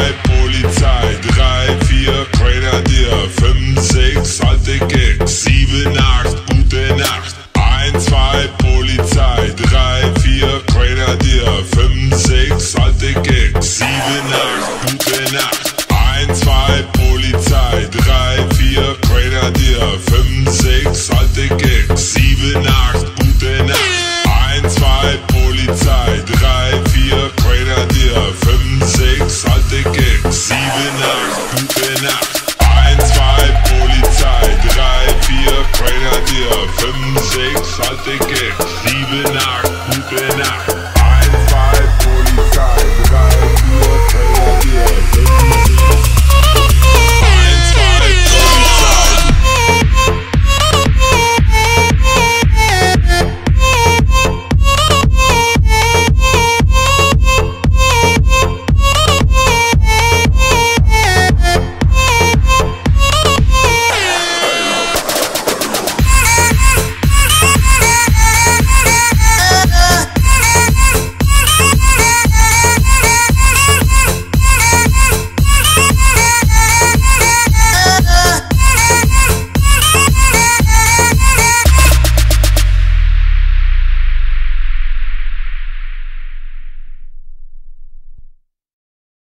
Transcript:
drei Polizei, drei, vier Grenadier, fünf, sechs alte Gags, sieben, acht, gute Nacht. Ein, zwei Polizei, drei, vier Grenadier, fünf, sechs alte Gags, sieben, acht, gute Nacht. Ein, zwei Polizei, drei, vier Grenadier, fünf, sechs alte Gags, sieben, acht, gute Nacht. Ein, zwei Polizei. gute Nacht. 1, 2, 3, 4, 5, 6, 7, 8.